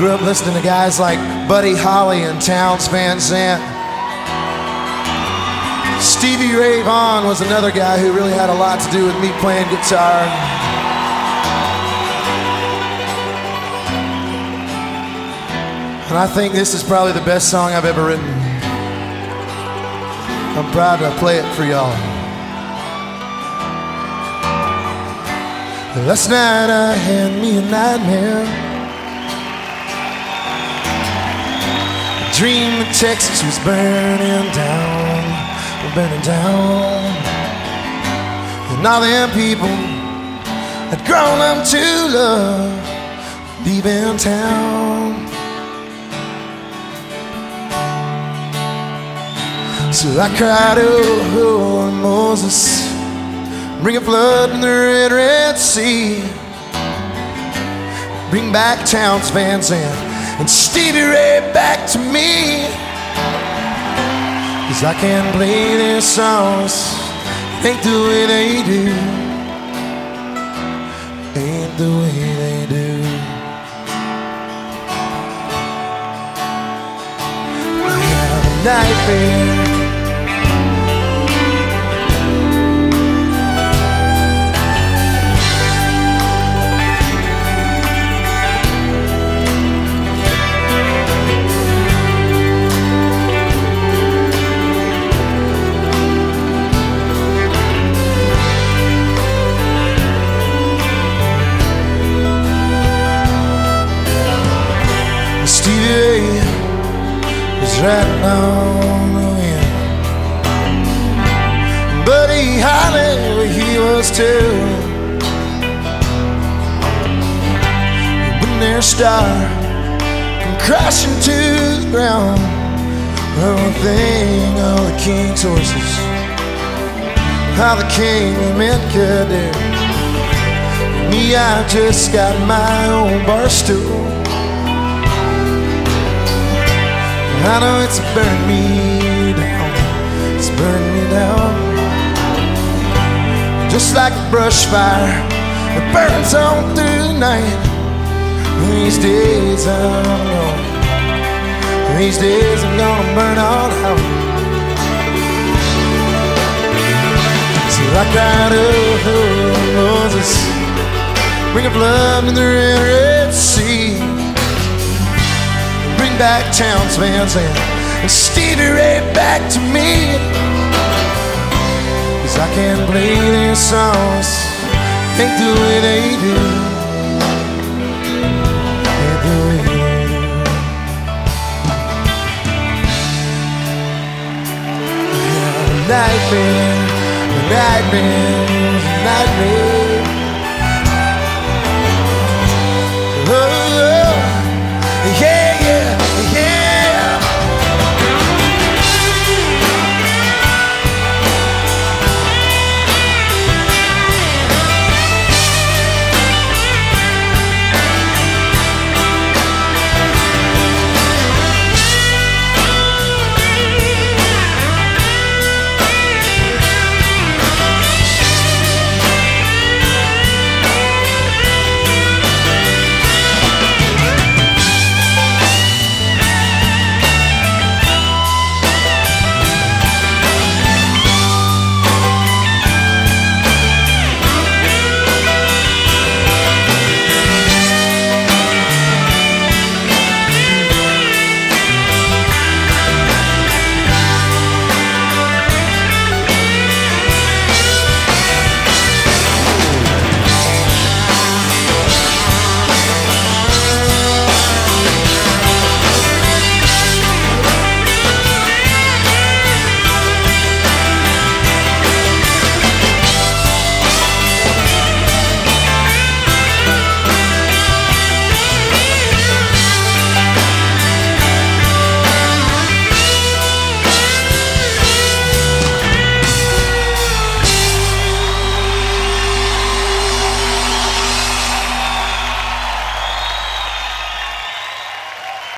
grew up listening to guys like Buddy Holly and Townes Van Zandt. Stevie Ray Vaughan was another guy who really had a lot to do with me playing guitar. And I think this is probably the best song I've ever written. I'm proud to play it for y'all. Last night I had me a nightmare. Dream that Texas was burning down, burning down. And all them people had grown up to love leaving town. So I cried, oh, oh, Moses, bring a flood in the red, red sea. Bring back Townes Van Zandt Stevie Cause I can't play their songs, ain't the way they do. Ain't the way they do. I have a nightmare. Riding on the wind. Buddy Holly, he was too. When their star come crashing to the ground, one thing all the king's horses, how the king meant could do. Me, I just got my own bar stool. I know it's burned me down. It's burned me down. Just like a brush fire that burns on through the night. These days I'm gonna, these days I'm gonna burn all out. So I cried, oh, oh, Moses, bring a flood in the red, back Townes Van Zandt, and steered it back to me. Cause I can't play their songs, think the way they do. Think the way they do. Nightmare, nightmare, nightmare. Oh. oh